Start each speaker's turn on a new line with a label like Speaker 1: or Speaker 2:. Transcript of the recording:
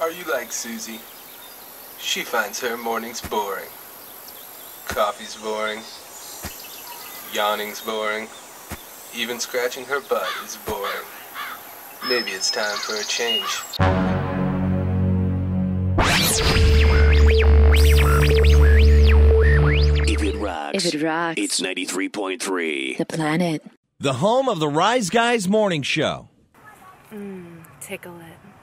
Speaker 1: Are you like Susie? She finds her mornings boring. Coffee's boring. Yawning's boring. Even scratching her butt is boring. Maybe it's time for a change.
Speaker 2: If it rocks,
Speaker 3: If it rocks,
Speaker 2: it's 93.3.
Speaker 3: the planet.
Speaker 4: The home of the Rise Guys Morning Show.
Speaker 5: Hmm, Tickle it.